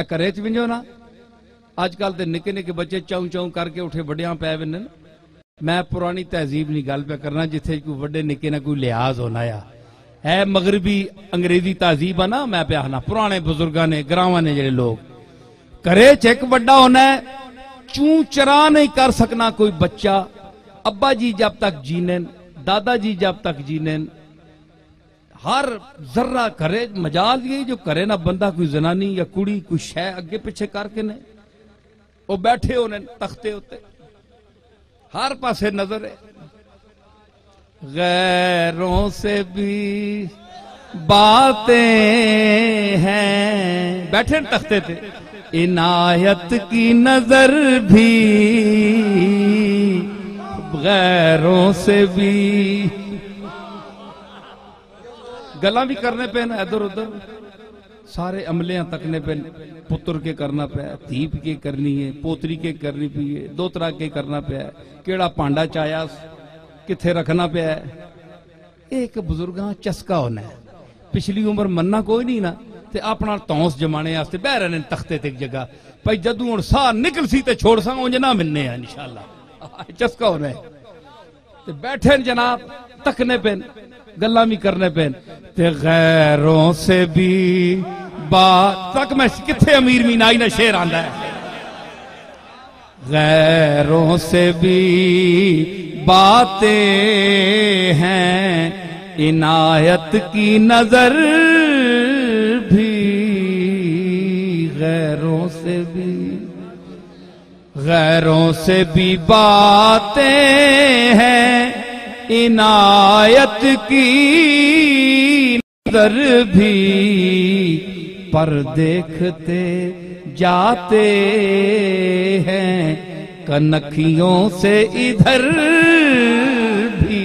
ऐं करे अच वञो न। अॼुकल्ह निके निके बच्चे चौं चऊं करके उठे बड़िया पिया वञनि मैं पुरानी तहजीब की गल पे करना जिथे कोई वे निके ना कोई लिहाज होना आ है मगरबी अंग्रेज़ी तहजीब है ना, मैं पे पुराने बुज़ुर्ग ने, ग्राव ने जो लोग, घरे च एक बड़ा होना है चू चरा नहीं कर सकना कोई बच्चा। अब्बा जी जब तक जीने दादा जी जब तक जीने हर जर्रा करे, मजाल ये जो करे ना, बंदा कोई जनानी या कुड़ी, कोई शह अगे पिछे करके ने, वो बैठे होने तख्ते होते। हर पासे नज़र है। गैरों से भी बातें हैं। बैठे तख्ते थे इनायत की नज़र भी गैरों से भी गला भी करने पे ना इधर उधर सारे अमलियां तकने पे पुत्र के करना पे धीप के करनी है पोतरी के करनी पी है दो तरह के करना पे केड़ा पांडा चाया किथे रखना पे एक बुजुर्गा चस्का होना है पिछली उम्र मन्ना कोई नहीं ना ਤੇ ਆਪਣਾ ਤੌਂਸ ਜਮਾਣੇ ਵਾਸਤੇ ਬਹਿ ਰਹੇ ਨੇ ਤਖਤੇ ਤੇ ਇੱਕ ਜਗ੍ਹਾ ਭਾਈ ਜਦੋਂ ਹੁਣ ਸਾਹ ਨਿਕਲ ਸੀ ਤੇ ਛੋੜ ਸਾਂ ਉਂਝ ਨਾ ਮਿਲਨੇ ਆ ਇਨਸ਼ਾਅੱਲਾ ਚਸਕਾ ਹੋ ते बैठे जनाब, तकने पे गला भी करने पेन। ते गैरों से भी बात, तक मैं कितने अमीर मीनाई ना शेर आंदा है? गैरों से भी बातें हैं, इनायत की नज़र भी। गैरों से भी, गैरों से भी बातें हैं इनायत की नज़र भी पर देखते जाते हैं, कनखियों से इधर भी।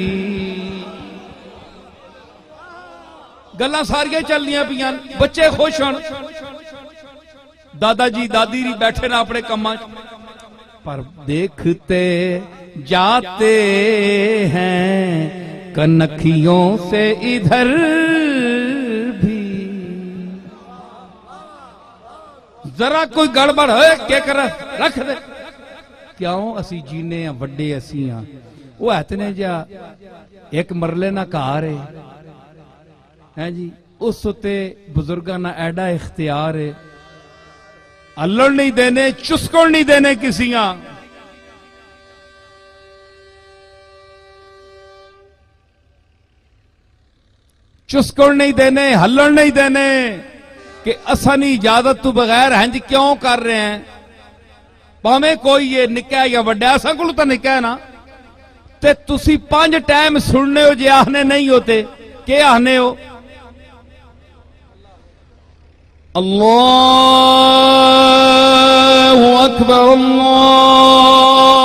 गल सारिया चलनिया पियाँ बच्चे खुश हो दादा जी दादी बैठे ना अपने कमां पर देखते जाते हैं कनखियों से इधर भी। जरा कोई गड़बड़ है के कर? रख दे। क्यों असी जीने वे असी हाँ? वो इतने जा, एक मरले ना कार है। है जी, उस उत्ते बुज़ुर्गों ना एडा इख्तियार है। अल्लड़ नहीं देने चुस्कड़ नहीं देने किसिया चुस्कण नहीं देने हल्लण नहीं देने कि असनी इजाज़त तू बगैर हंज क्यों कर रहे हैं? भावे कोई ये निका या वड्या असा को तो निका ना। ते तुसी पाँच टाइम सुनने हो जे आखने नहीं होते, के आखने हो? अल्लाह अकबर, अल्लाह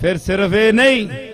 फिर सिर्फ ये नहीं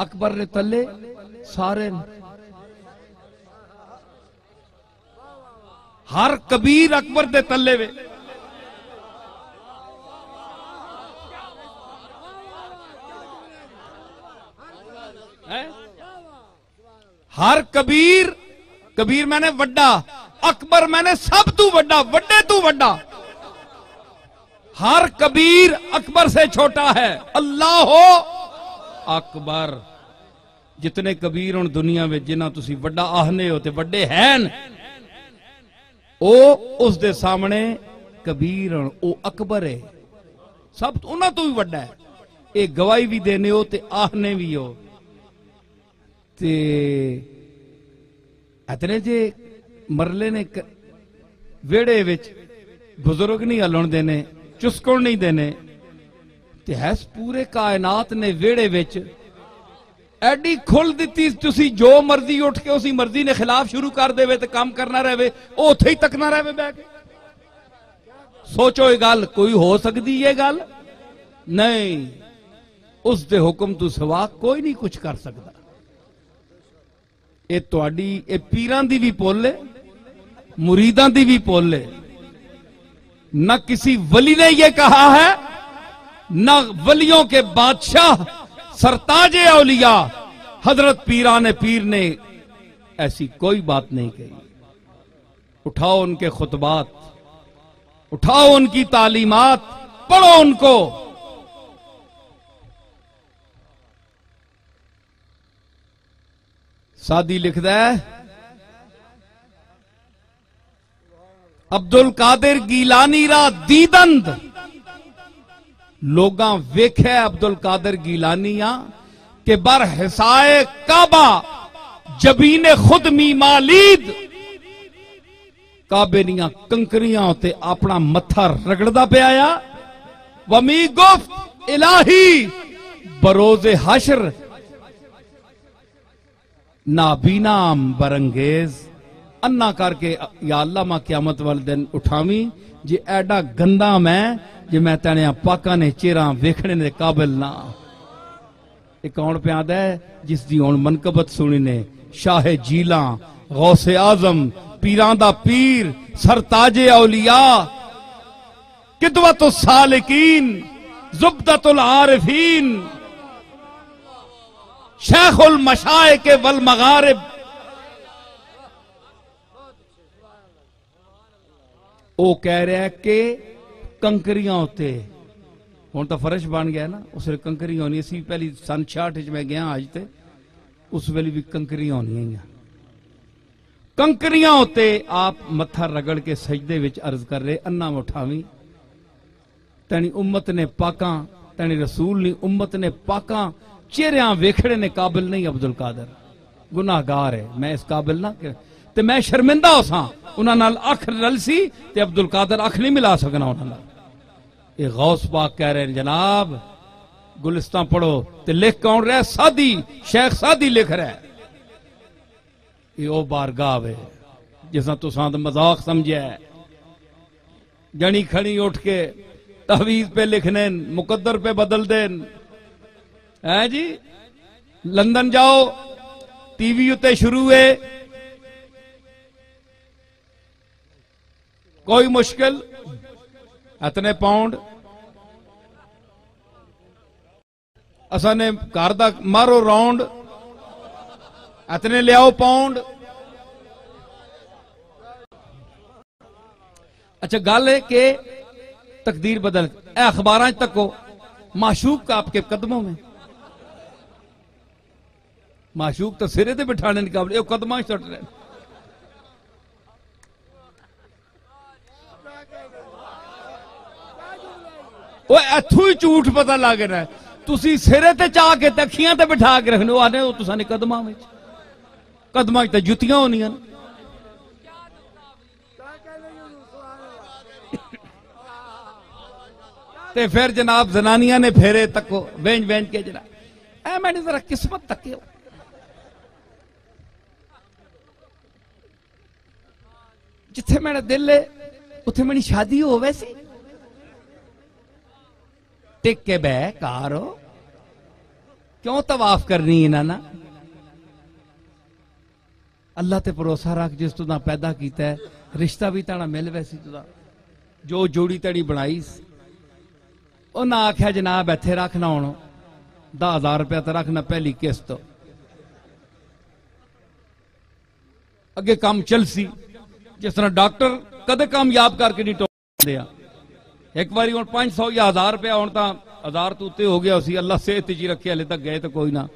अकबर ने तले सारे हर कबीर अकबर दे तले वे। हर कबीर कबीर मैंने वड्डा, अकबर मैंने सब तू वड्डा, वड्डे तू वड्डा। हर कबीर अकबर से छोटा है। अल्लाह हो ਅਕਬਰ, ਜਿਤਨੇ ਕਬੀਰ ਹੁਣ ਦੁਨੀਆ ਵਿੱਚ ਜਿਨ੍ਹਾਂ ਤੁਸੀਂ ਵੱਡਾ ਆਹਨੇ ਹੋ ਤੇ ਵੱਡੇ ਹਨ, ਉਹ ਉਸ ਦੇ ਸਾਹਮਣੇ ਕਬੀਰ ਹਨ, ਉਹ ਅਕਬਰ ਹੈ। ਸਭ ਉਹਨਾਂ ਤੋਂ ਵੀ ਵੱਡਾ ਹੈ। ਇਹ ਗਵਾਹੀ ਵੀ ਦੇਨੇ ਹੋ ਤੇ ਆਹਨੇ ਵੀ ਹੋ। ਤੇ ਅਤਨੇ ਜੇ ਮਰਲੇ ਨੇ ਵਿਹੜੇ ਵਿੱਚ ਬਜ਼ੁਰਗ ਨਹੀਂ ਹਲਣ ਦੇਨੇ, ਚੁਸਕਣ ਨਹੀਂ ਦੇਨੇ ਤੇ ਹੈ ਪੂਰੇ ਕਾਇਨਾਤ ਨੇ ਵਿਹੜੇ ਵਿੱਚ ਐਡੀ ਖੁੱਲ ਦਿੱਤੀ ਤੁਸੀਂ ਜੋ ਮਰਜ਼ੀ ਉੱਠ ਕੇ ਉਸੇ ਮਰਜ਼ੀ ਨੇ ਖਿਲਾਫ ਸ਼ੁਰੂ ਕਰ ਦੇਵੇ ਤੇ ਕੰਮ ਕਰਨਾ ਰਹੇ ਉਹ ਉੱਥੇ ਹੀ ਤੱਕਣਾ ਰਹੇ ਬੈ ਕੇ ਸੋਚੋ ਇਹ ਗੱਲ ਕੋਈ ਹੋ ਸਕਦੀ ਇਹ ਗੱਲ ਨਹੀਂ ਉਸ ਦੇ ਹੁਕਮ ਤੋਂ ਸਿਵਾ ਕੋਈ ਨਹੀਂ ਕੁਝ ਕਰ ਸਕਦਾ ਇਹ ਤੁਹਾਡੀ ਇਹ ਪੀਰਾਂ ਦੀ ਵੀ ਪੁੱਲ ਹੈ ਮੁਰੀਦਾਂ ਦੀ ਵੀ ਪੁੱਲ ਹੈ न किसी वली ने यह कहा है न वलियों के बादशाह सरताज अलिया हज़रत पीरा ने पीर ने ऐसी कोई बात नहीं कही। उठाओ उनके खुतबात, उठाओ उनकी तालीमात, पढ़ो उनको। सादी लिख दे। अब्दुल कादिर गीलानी रा दीदंद। लोग वेख्या अब्दुल कादर गिलानिया के बर हिसाए काबा, जबीने खुद मीमालीद काबे दिया कंकरियाँ ते अपना मथा रगड़ता पाया वमी गुफ्त इलाही, बरोजे हशर। नाबीना बरंगेज। ਬਰੰਗੇਜ਼ ਅੰਨਾ ਕਰਕੇ ਯਾ ਅੱਲਾ ਮਾ ਕਿਆਮਤ ਵਾਲੇ ਦਿਨ ਉਠਾਵੀਂ ਜੇ ਐਡਾ ਗੰਦਾ ਮੈਂ ਜੇ ਮੈਂ ਤਣਿਆ ਪਾਕਾਂ ਨੇ ਚਿਹਰਾ ਵੇਖਣੇ ਦੇ ਕਾਬਿਲ ਨਾ ਇਹ ਕੌਣ ਪਿਆਦਾ ਹੈ ਜਿਸ ਦੀ ਹੁਣ ਮਨਕਬਤ ਸੁਣੀ ਨੇ ਸ਼ਾਹ ਜੀਲਾ ਗੌਸੇ ਆਜ਼ਮ ਪੀਰਾਂ ਦਾ ਪੀਰ ਸਰਤਾਜੇ ਔਲੀਆ ਕਿਦਵਤ ਸਾਲਿਕੀਨ ਜ਼ੁਬਦਤੁਲ ਆਰਿਫੀਨ ਸ਼ੇਖੁਲ ਮਸ਼ਾਇਕ ਵਲ ਮਗਾਰਿਬ ਉਹ ਕਹਿ ਰਿਹਾ ਕਿ ਕੰਕਰੀਆਂ ਉੱਤੇ ਹੁਣ ਤਾਂ ਫਰਸ਼ ਬਣ ਗਿਆ ਨਾ ਉਸ ਵੇਲੇ ਕੰਕਰੀਆਂ ਹੋਣੀ ਸੀ ਪਹਿਲੀ ਸਨ 66 ਵਿੱਚ ਮੈਂ ਗਿਆ ਅੱਜ ਤੇ ਉਸ ਵੇਲੇ ਵੀ ਕੰਕਰੀਆਂ ਹੋਣੀਆਂ ਕੰਕਰੀਆਂ ਉੱਤੇ ਆਪ ਮੱਥਾ ਰਗੜ ਕੇ ਸਜਦੇ ਵਿੱਚ ਅਰਜ਼ ਕਰ ਰਹੇ ਅੰਨਾ ਉਠਾਵੀਂ ਤਣੀ ਉਮਤ ਨੇ ਪਾਕਾਂ ਤਣੀ ਰਸੂਲ ਨੇ ਉਮਤ ਨੇ ਪਾਕਾਂ ਚਿਹਰਿਆਂ ਵੇਖੜੇ ਨੇ ਕਾਬਿਲ ਨਹੀਂ ਅਬਦੁਲ ਕਾਦਰ ਗੁਨਾਹਗਾਰ ਹੈ ਮੈਂ ਇਸ ਕਾਬਿਲ ਨਾ ਤੇ ਮੈਂ ਸ਼ਰਮਿੰਦਾ ਹੋਸਾਂ ਉਹਨਾਂ ਨਾਲ ਅੱਖ ਰਲਸੀ ਤੇ ਅਬਦੁਲ ਕਾਦਰ ਅੱਖ ਨਹੀਂ ਮਿਲਾ ਸਕਣਾ ਉਹਨਾਂ ਨਾਲ ਇਹ ਗੌਸ ਪਾਕ ਕਹਿ ਰਹੇ ਨੇ ਜਨਾਬ ਗੁਲਿਸਤਾਂ ਪੜੋ ਤੇ ਲਿਖ ਕੌਣ ਰਿਹਾ ਸਾਦੀ ਸ਼ੇਖ ਸਾਦੀ ਲਿਖ ਰਿਹਾ ਇਹ ਉਹ ਬਾਰਗਾਹ ਹੈ ਜਿਸਾਂ ਤੁਸਾਂ ਦਾ ਮਜ਼ਾਕ ਸਮਝਿਆ ਜਣੀ ਖਣੀ ਉੱਠ ਕੇ तहवीज पे लिखने मुकद्दर पे बदल देन है जी लंदन जाओ टीवी उत्ते शुरू है कोई मुश्किल? इतने पाउंड असा घर का मारो राउंड इतने लियाओ पाउंड अच्छा गल है कि तकदीर बदल। अखबार तक माशूक का आपके कदमों में। माशूक तो सिरे ते बिठाने के काबले कदम चट रहे। ਉਹ ਇੱਥੋਂ ਹੀ ਝੂਠ ਪਤਾ ਲੱਗ ਰਿਹਾ ਤੁਸੀਂ ਸਿਰੇ ਤੇ ਚਾ ਕੇ ਤਖੀਆਂ ਤੇ ਬਿਠਾ ਕੇ ਰੱਖਣੇ ਉਹ ਆਨੇ ਉਹ ਤੁਸਾਂ ਨੇ ਕਦਮਾਂ ਵਿੱਚ ਕਦਮਾਂ 'ਚ ਤਾਂ ਜੁੱਤੀਆਂ ਹੋਣੀਆਂ ਤੇ ਫਿਰ ਜਨਾਬ ਜ਼ਨਾਨੀਆਂ ਨੇ ਫੇਰੇ ਤੱਕੋ ਵੇਂਜ ਵੇਂਜ ਕੇ ਜਰਾ ਐ ਮੈਨੇ ਜ਼ਰਾ ਕਿਸਮਤ ਤੱਕਿਓ ਜਿੱਥੇ ਮੇਰਾ ਦਿਲ ਹੈ ਉੱਥੇ ਮੇਰੀ ਸ਼ਾਦੀ ਹੋਵੇ ਸੀ टिक के कार कारो क्यों तवाफ करनी इन्होंने अल्लाह ते भरोसा रख, जिस तू ना पैदा किया है, रिश्ता भी ताना मिल वैसी तुदा जो जोड़ी तड़ी बनाई उन्हें आख्या जनाब इतने रखना हूँ दस हज़ार रुपया तो रखना पहली किस्त। अगे काम चल सी जिस तरह डॉक्टर कद कामयाब करके नहीं टोक दिया ਇੱਕ ਵਾਰੀ ਹੁਣ 500 ਜਾਂ 1000 ਰੁਪਏ ਹੁਣ ਤਾਂ 1000 ਤੋਂ ਉੱਤੇ ਹੋ ਗਿਆ ਸੀ, ਅੱਲਾ ਸਿਹਤ ਜੀ ਰੱਖਿਆ, ਹਲੇ ਤੱਕ ਗਏ ਤਾਂ ਕੋਈ ਨਾ।